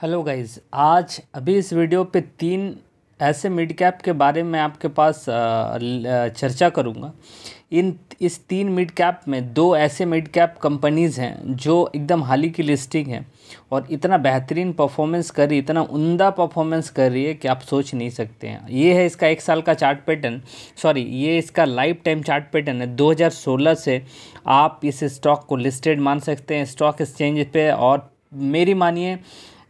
Hello guys आज अभी इस वीडियो पे तीन ऐसे मिड कैप के बारे में आपके पास चर्चा करूँगा। इन, इस तीन मिड कैप में दो ऐसे मिड कैप कंपनीज़ हैं जो एकदम हाल ही की लिस्टिंग है और इतना बेहतरीन परफॉर्मेंस कर रही, इतना उमदा परफॉर्मेंस कर रही है कि आप सोच नहीं सकते हैं। ये है इसका एक साल का चार्ट पैटर्न सॉरी ये इसका लाइफ टाइम चार्ट पैटर्न है 2016 से आप इस स्टॉक को लिस्टेड मान सकते हैं। स्टॉक एक्सचेंज पे और मेरी मानिए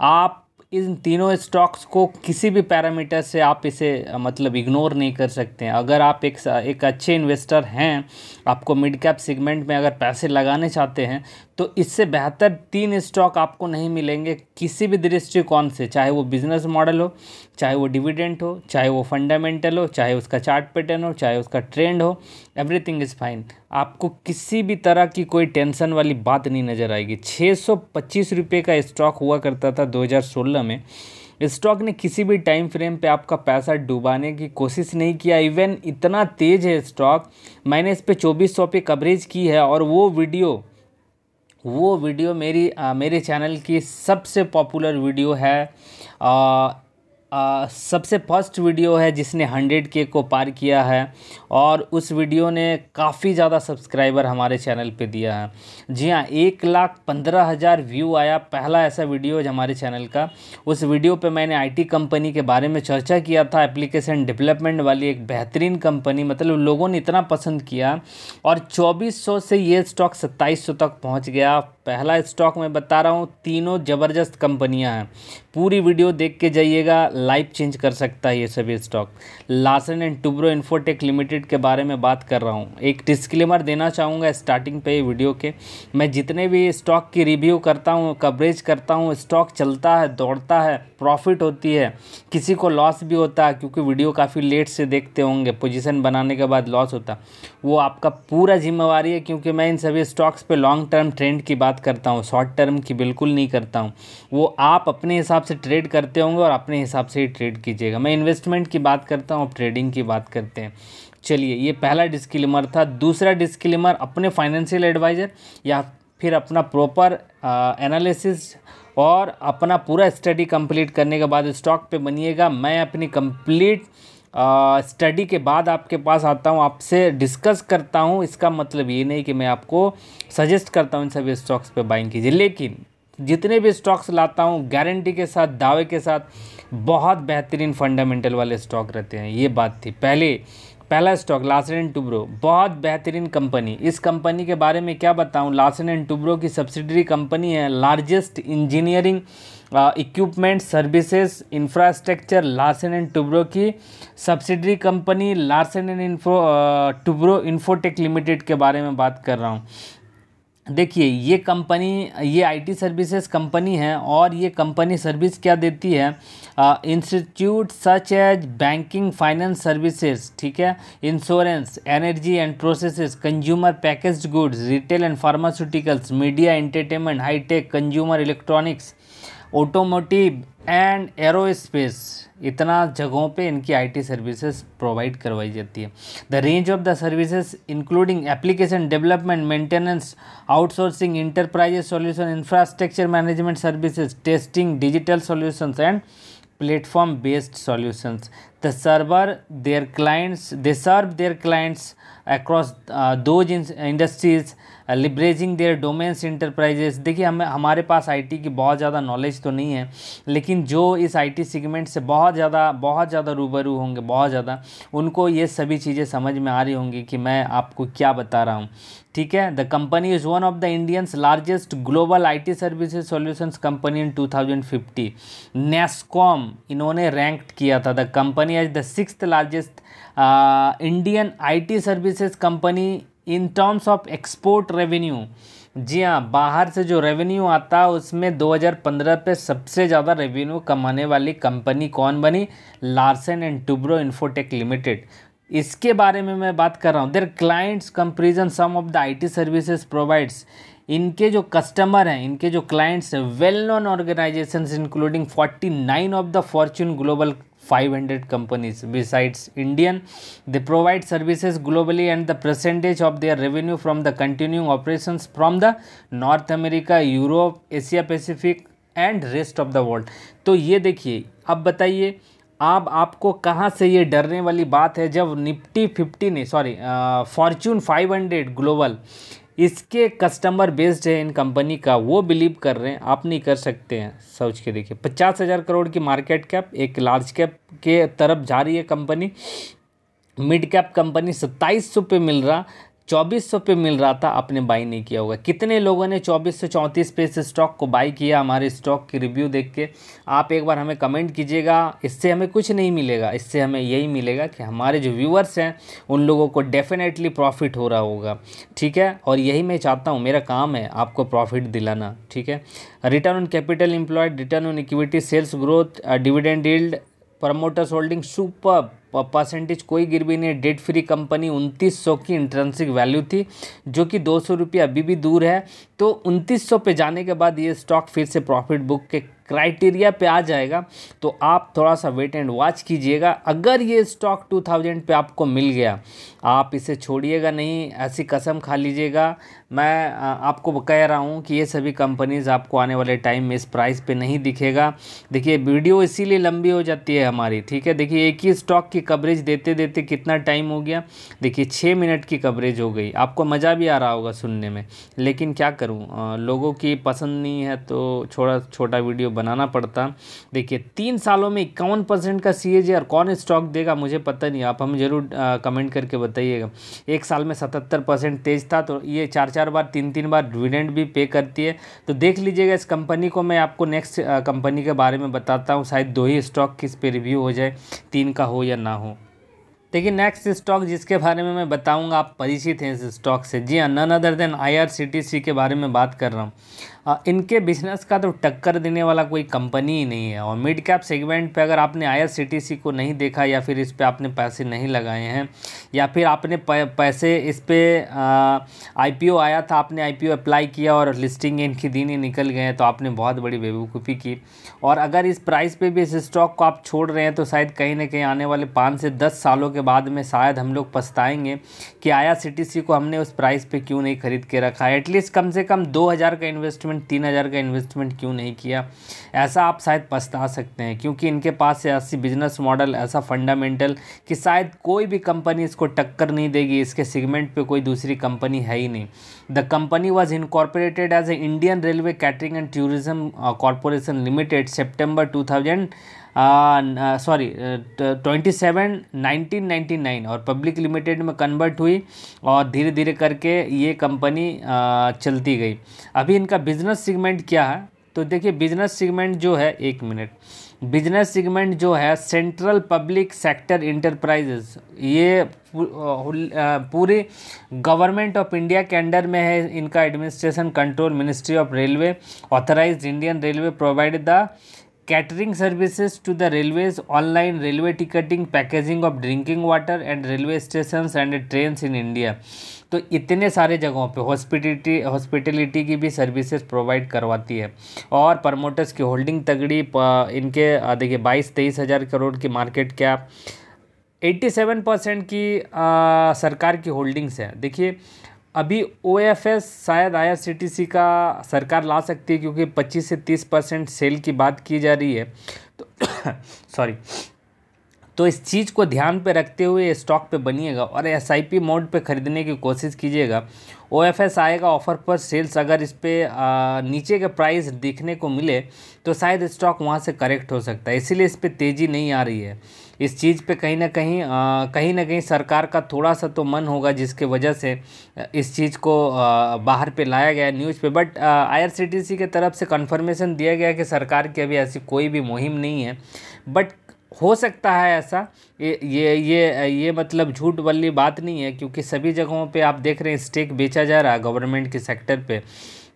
आप इन तीनों स्टॉक्स को किसी भी पैरामीटर से आप इसे मतलब इग्नोर नहीं कर सकते हैं। अगर आप एक एक अच्छे इन्वेस्टर हैं, आपको मिड कैप सेगमेंट में अगर पैसे लगाने चाहते हैं तो इससे बेहतर तीन स्टॉक आपको नहीं मिलेंगे किसी भी दृष्टिकोण से, चाहे वो बिज़नेस मॉडल हो, चाहे वो डिविडेंट हो, चाहे वो फंडामेंटल हो, चाहे उसका चार्ट पैटर्न हो, चाहे उसका ट्रेंड हो एवरीथिंग इज़ फाइन आपको किसी भी तरह की कोई टेंशन वाली बात नहीं नज़र आएगी। छः सौ पच्चीस रुपये का स्टॉक हुआ करता था 2016 में। स्टॉक ने किसी भी टाइम फ्रेम पे आपका पैसा डुबाने की कोशिश नहीं किया। इवन इतना तेज़ है स्टॉक मैंने इस पर चौबीस सौ पे कवरेज की है और वो वीडियो वो वीडियो मेरी आ, मेरे चैनल की सबसे पॉपुलर वीडियो है आ, आ, सबसे फ़र्स्ट वीडियो है जिसने हंड्रेड के को पार किया है और उस वीडियो ने काफ़ी ज़्यादा सब्सक्राइबर हमारे चैनल पे दिया है। जी हाँ एक लाख पंद्रह हज़ार व्यू आया पहला ऐसा वीडियो है हमारे चैनल का। उस वीडियो पे मैंने आईटी कंपनी के बारे में चर्चा किया था एप्लीकेशन डेवलपमेंट वाली एक बेहतरीन कंपनी मतलब लोगों ने इतना पसंद किया और 2400 से ये स्टॉक 2700 तक पहुँच गया। पहला स्टॉक मैं बता रहा हूँ, तीनों ज़बरदस्त कंपनियाँ हैं। पूरी वीडियो देख के जाइएगा, लाइफ चेंज कर सकता है ये सभी stock. Larsen and Toubro infotech limited के बारे में बात कर रहा हूँ। एक डिस्क्लेमर देना चाहूँगा स्टार्टिंग पे वीडियो के। मैं जितने भी स्टॉक की रिव्यू करता हूँ कवरेज करता हूँ, स्टॉक चलता है, दौड़ता है प्रॉफिट होती है, किसी को लॉस भी होता है, क्योंकि वीडियो काफ़ी लेट से देखते होंगे पोजिशन बनाने के बाद लॉस होता। वो आपका पूरा जिम्मेवारी है, क्योंकि मैं इन सभी स्टॉक्स पर लॉन्ग टर्म ट्रेंड की बात करता हूँ शॉर्ट टर्म की बिल्कुल नहीं करता हूँ। वो आप अपने हिसाब से ट्रेड करते होंगे और अपने हिसाब से ही ट्रेड कीजिएगा। मैं इन्वेस्टमेंट की बात करता हूँ, आप ट्रेडिंग की बात करते हैं। चलिए, ये पहला डिस्क्लेमर था। दूसरा डिस्क्लेमर अपने फाइनेंशियल एडवाइज़र या फिर अपना प्रॉपर एनालिसिस और अपना पूरा स्टडी कंप्लीट करने के बाद स्टॉक पे बनिएगा। मैं अपनी कंप्लीट स्टडी के बाद आपके पास आता हूँ, आपसे डिस्कस करता हूँ। इसका मतलब ये नहीं कि मैं आपको सजेस्ट करता हूँ इन सभी स्टॉक्स पे बाइंग कीजिए। लेकिन जितने भी स्टॉक्स लाता हूँ गारंटी के साथ, दावे के साथ, बहुत बेहतरीन फंडामेंटल वाले स्टॉक रहते हैं। ये बात थी। पहले पहला स्टॉक लासन एंड टुब्रो, बहुत बेहतरीन कंपनी। इस कंपनी के बारे में क्या बताऊँ? लासन एंड टुब्रो की सब्सिडरी कंपनी है largest engineering equipment services infrastructure Larsen and Toubro की subsidiary company, Larsen and info Toubro infotech limited के बारे में बात कर रहा हूँ। देखिए, ये कंपनी, ये आईटी सर्विसेज़ कंपनी है और ये कंपनी सर्विस क्या देती है? Institute such as banking finance services ठीक है? Insurance energy and processes consumer packaged goods retail and pharmaceuticals media entertainment hitech consumer electronics automotive and aerospace इतना जगहों पे इनकी आईटी सर्विसेज़ प्रोवाइड करवाई जाती है। The range of the services including application development maintenance outsourcing enterprises solution infrastructure management services testing digital solutions and solutions. The server their clients they serve their clients across uh, those in- industries uh, their their enterprises देखिए हमें हमारे पास IT की बहुत ज़्यादा knowledge तो नहीं है लेकिन जो इस आईटी सेगमेंट से बहुत ज़्यादा बहुत ज़्यादा रूबरू होंगे बहुत ज़्यादा उनको ये सभी चीज़ें समझ में आ रही होंगी कि मैं आपको क्या बता रहा हूँ। ठीक है? The company is one of the Indians largest global IT services solutions company in 2050 Nasscom इन्होंने रैंक्ड किया था। The company as the six largest Indian IT services company in terms of export revenue जी हाँ बाहर से जो revenue आता है उसमें 2015 पे सबसे ज़्यादा रेवेन्यू कमाने वाली कंपनी कौन बनी? Larsen and Toubro infotech limited इसके बारे में मैं बात कर रहा हूँ। Their clients comparison some of the IT services provides इनके जो कस्टमर हैं, इनके जो क्लाइंट्स हैं well known organisation including 49 of the fortune global 500 companies besides indian they provide services globally and the percentage of their revenue from the continuing operations from the north america europe asia pacific and rest of the world तो ये देखिए अब बताइए अब आपको कहाँ से ये डरने वाली बात है जब निफ्टी फिफ्टी ने sorry fortune five hundred global इसके कस्टमर बेस्ड है इन कंपनी का, वो बिलीव कर रहे हैं, आप नहीं कर सकते हैं। सोच के देखिए, पचास हज़ार करोड़ की मार्केट कैप एक लार्ज कैप के तरफ़ जा रही है कंपनी मिड कैप कंपनी सत्ताईस सौ पे मिल रहा चौबीस सौ पे मिल रहा था, आपने बाई नहीं किया होगा। कितने लोगों ने चौबीस से चौंतीस पे इस स्टॉक को बाई किया? हमारे स्टॉक की रिव्यू देख के आप एक बार हमें कमेंट कीजिएगा। इससे हमें कुछ नहीं मिलेगा। इससे हमें यही मिलेगा कि हमारे जो व्यूअर्स हैं, उन लोगों को डेफिनेटली प्रॉफिट हो रहा होगा। ठीक है? और यही मैं चाहता हूँ, मेरा काम है आपको प्रॉफिट दिलाना। ठीक है? Return on capital employed return on equity sales growth dividend yield promoters holding super percentage कोई गिरवी नहीं डेट फ्री कंपनी उनतीस सौ की इंट्रेंसिक वैल्यू थी, जो कि दो सौ रुपये अभी भी दूर है। तो उनतीस सौ पे जाने के बाद ये स्टॉक फिर से प्रॉफिट बुक के क्राइटेरिया पे आ जाएगा। तो आप थोड़ा सा वेट एंड वॉच कीजिएगा। अगर ये स्टॉक 2000 पे आपको मिल गया, आप इसे छोड़िएगा नहीं, ऐसी कसम खा लीजिएगा। मैं आपको कह रहा हूँ कि ये सभी कंपनीज़ आपको आने वाले टाइम में इस प्राइस पे नहीं दिखेगा। देखिए, वीडियो इसीलिए लंबी हो जाती है हमारी, ठीक है? देखिए, एक ही स्टॉक की कवरेज देते देते कितना टाइम हो गया? देखिए छः मिनट की कवरेज हो गई। आपको मज़ा भी आ रहा होगा सुनने में। लेकिन क्या करूँ? लोगों की पसंद नहीं है तो छोटा छोटा वीडियो बनाना पड़ता। देखिए, तीन सालों में इक्यावन परसेंट का सी और कौन स्टॉक देगा, मुझे पता नहीं। आप हमें ज़रूर कमेंट करके बताइएगा। एक साल में सतहत्तर परसेंट तेज था तो ये चार चार बार तीन तीन बार डिविडेंड भी पे करती है। तो देख लीजिएगा, इस कंपनी को मैं आपको नेक्स्ट कंपनी के बारे में बताता हूँ। शायद दो ही स्टॉक किस पे रिव्यू हो जाए, तीन का हो या ना हो देखिए नेक्स्ट स्टॉक जिसके बारे में मैं बताऊँगा, आप परिचित हैं इस स्टॉक से। जी हाँ नन अदर देन आईआरसीटीसी के बारे में बात कर रहा हूँ। इनके बिज़नेस का तो टक्कर देने वाला कोई कंपनी ही नहीं है। और मिड कैप सेगमेंट पे अगर आपने आईआरसीटीसी को नहीं देखा या फिर इस पर आपने पैसे नहीं लगाए हैं, या फिर आपने पैसे इस पर आई आया था, आपने आईपीओ अप्लाई किया और लिस्टिंग इनकी दिन ही निकल गए तो आपने बहुत बड़ी बेवकूफ़ी की। और अगर इस प्राइस पर भी इस स्टॉक को आप छोड़ रहे हैं तो शायद कहीं ना कहीं आने वाले पाँच से दस सालों के बाद में शायद हम लोग पछताएँगे कि आई को हमने उस प्राइस पे क्यों नहीं खरीद के रखा? एटलीस्ट कम से कम दो हज़ार का इन्वेस्टमेंट तीन हज़ार का इन्वेस्टमेंट क्यों नहीं किया? ऐसा आप शायद पछता सकते हैं, क्योंकि इनके पास से ऐसी बिज़नेस मॉडल ऐसा फंडामेंटल कि शायद कोई भी कंपनी इसको टक्कर नहीं देगी, इसके सेगमेंट पर कोई दूसरी कंपनी है ही नहीं। The company was incorporated as a Indian railway catering and tourism corporation limited September two thousand sorry twenty seven nineteen ninety nine और पब्लिक लिमिटेड में कन्वर्ट हुई और धीरे धीरे करके ये कंपनी uh, चलती गई। अभी इनका बिज़नेस सेगमेंट क्या है? तो देखिए बिज़नेस सेगमेंट जो है एक मिनट बिज़नेस सेगमेंट जो है सेंट्रल पब्लिक सेक्टर इंटरप्राइजेस ये पूरी गवर्नमेंट ऑफ़ इंडिया के अंडर में है इनका administration control ministry of railway authorise Indian railway provide the catering services to the railways online railway ticketing packaging of drinking water and railway station and train in India तो इतने सारे जगहों पर hospitality hospitality की भी services provide करवाती है। और प्रमोटर्स की होल्डिंग तगड़ी इनके देखिए बाईस तेईस हज़ार करोड़ की मार्केट क्या 87 परसेंट की आ, सरकार की होल्डिंग्स है। देखिए अभी ओ शायद आई का सरकार ला सकती है क्योंकि पच्चीस से तीस परसेंट सेल की बात की जा रही है। तो सॉरी। तो इस चीज़ को ध्यान पे रखते हुए स्टॉक पे बनिएगा और एस आई पी मोड पे ख़रीदने की कोशिश कीजिएगा। ओ एफ़ एस आएगा ऑफ़र पर, सेल्स अगर इस पर नीचे के प्राइस देखने को मिले तो शायद स्टॉक वहाँ से करेक्ट हो सकता है। इसीलिए इस पर तेज़ी नहीं आ रही है। इस चीज़ पे कहीं ना कहीं कहीं ना कहीं सरकार का थोड़ा सा तो मन होगा जिसके वजह से इस चीज़ को बाहर पे लाया गया न्यूज़ पे। बट आईआरसीटीसी के तरफ़ से कंफर्मेशन दिया गया कि सरकार की अभी ऐसी कोई भी मुहिम नहीं है। बट हो सकता है ऐसा, ये ये ये ये मतलब झूठ वाली बात नहीं है, क्योंकि सभी जगहों पे आप देख रहे हैं स्टेक बेचा जा रहा है गवर्नमेंट के सेक्टर पे।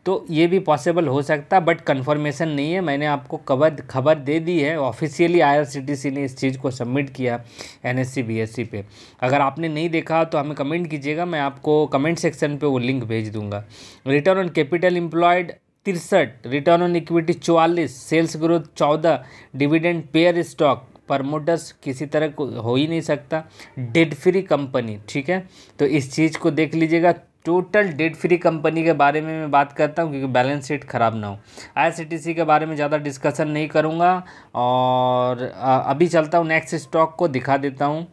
तो ये भी पॉसिबल हो सकता बट कंफर्मेशन नहीं है। मैंने आपको खबर खबर दे दी है। ऑफिशियली आईआरसीटीसी ने इस चीज़ को सबमिट किया एनएससी बीएससी पे। अगर आपने नहीं देखा तो हमें कमेंट कीजिएगा, मैं आपको कमेंट सेक्शन पे वो लिंक भेज दूँगा। रिटर्न ऑन कैपिटल एम्प्लॉयड तिरसठ रिटर्न ऑन इक्विटी चौवालीस सेल्स ग्रोथ चौदह डिविडेंड पेयर स्टॉक प्रमोटर्स किसी तरह को हो ही नहीं सकता। डेड फ्री कंपनी ठीक है? तो इस चीज़ को देख लीजिएगा। टोटल डेट फ्री कंपनी के बारे में मैं बात करता हूँ, क्योंकि बैलेंस शीट ख़राब ना हो। आई के बारे में ज़्यादा डिस्कशन नहीं करूँगा और अभी चलता हूँ नेक्स्ट स्टॉक को दिखा देता हूँ।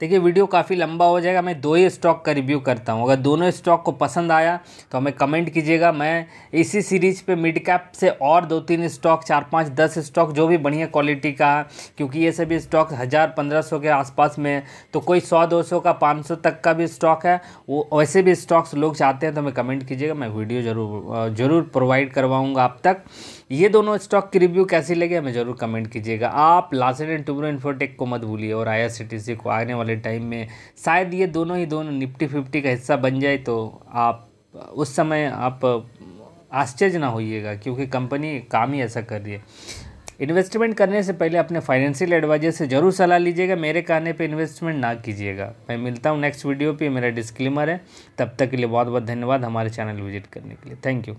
देखिए, वीडियो काफ़ी लंबा हो जाएगा। मैं दो ही स्टॉक का रिव्यू करता हूँ। अगर दोनों स्टॉक को पसंद आया तो हमें कमेंट कीजिएगा। मैं इसी सीरीज़ पे मिड कैप से और दो तीन स्टॉक चार पाँच दस स्टॉक जो भी बढ़िया क्वालिटी का है क्योंकि ये सभी स्टॉक हज़ार पंद्रह सौ के आसपास में तो कोई सौ, दो सौ का, पाँच सौ तक का भी स्टॉक है। वो, वैसे भी स्टॉक्स लोग चाहते हैं तो हमें कमेंट कीजिएगा। मैं वीडियो ज़रूर ज़रूर प्रोवाइड करवाऊँगा आप तक। ये दोनों स्टॉक की रिव्यू कैसी लगे हमें ज़रूर कमेंट कीजिएगा। आप लासेड एंड टूब्रो इन्फोटेक को मत भूलिए और आई को आने वाले टाइम में शायद ये दोनों ही दोनों निफ्टी फिफ्टी का हिस्सा बन जाए तो आप, उस समय आप, आश्चर्य ना होइएगा क्योंकि कंपनी काम ही ऐसा कर रही है। इन्वेस्टमेंट करने से पहले अपने फाइनेंशियल एडवाइजर से ज़रूर सलाह लीजिएगा, मेरे कहने पे इन्वेस्टमेंट ना कीजिएगा। मैं मिलता हूँ नेक्स्ट वीडियो पे, मेरा डिस्क्लेमर है। तब तक के लिए बहुत बहुत धन्यवाद हमारे चैनल विज़िट करने के लिए। Thank you